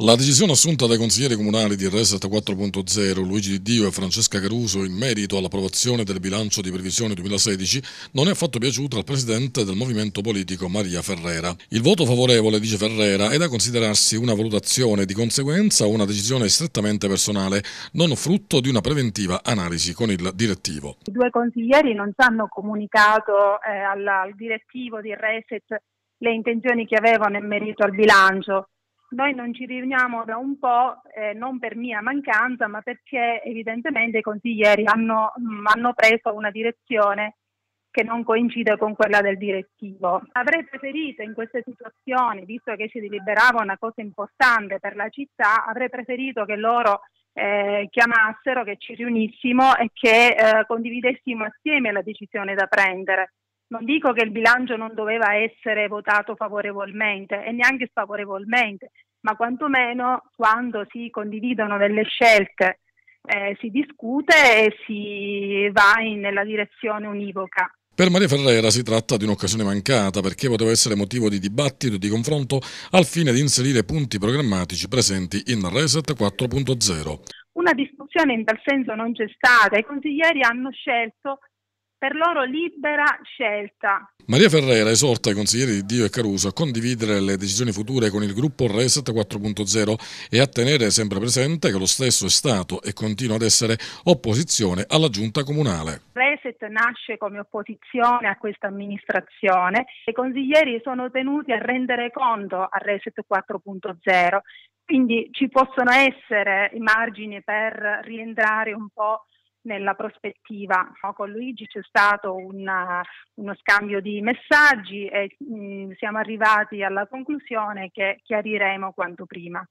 La decisione assunta dai consiglieri comunali di Reset 4.0, Luigi Di Dio e Francesca Caruso, in merito all'approvazione del bilancio di previsione 2016, non è affatto piaciuta al presidente del movimento politico Maria Ferrera. Il voto favorevole, dice Ferrera, è da considerarsi una valutazione di conseguenza una decisione strettamente personale, non frutto di una preventiva analisi con il direttivo. I due consiglieri non ci hanno comunicato eh, al, al direttivo di Reset le intenzioni che avevano in merito al bilancio noi non ci riuniamo da un po', eh, non per mia mancanza, ma perché evidentemente i consiglieri hanno, mh, mm, hanno preso una direzione che non coincide con quella del direttivo. Avrei preferito in queste situazioni, visto che si deliberava una cosa importante per la città, avrei preferito che loro eh, chiamassero, che ci riunissimo e che eh, condividessimo assieme la decisione da prendere. Non dico che il bilancio non doveva essere votato favorevolmente e neanche sfavorevolmente, ma quantomeno quando si condividono delle scelte eh, si discute e si va in, nella direzione univoca. Per Maria Ferrera si tratta di un'occasione mancata perché poteva essere motivo di dibattito e di confronto al fine di inserire punti programmatici presenti in Reset 4.0. Una discussione in tal senso non c'è stata, i consiglieri hanno scelto per loro libera scelta. Maria Ferrera esorta i consiglieri di Dio e Caruso a condividere le decisioni future con il gruppo Reset 4.0 e a tenere sempre presente che lo stesso è stato e continua ad essere opposizione alla giunta comunale. Reset nasce come opposizione a questa amministrazione e i consiglieri sono tenuti a rendere conto a Reset 4.0, quindi ci possono essere i margini per rientrare un po' nella prospettiva. Con Luigi c'è stato una, uno scambio di messaggi e mh, siamo arrivati alla conclusione che chiariremo quanto prima.